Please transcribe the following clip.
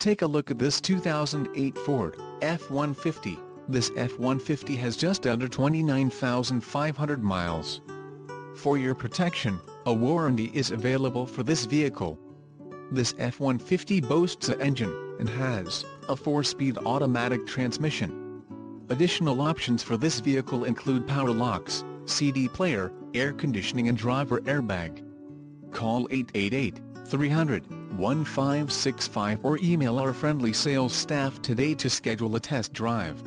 Take a look at this 2008 Ford F-150. This F-150 has just under 29,500 miles. For your protection, a warranty is available for this vehicle. This F-150 boasts a engine, and has, a 4-speed automatic transmission. Additional options for this vehicle include power locks, CD player, air conditioning and driver airbag. Call 888-300-1565 or email our friendly sales staff today to schedule a test drive.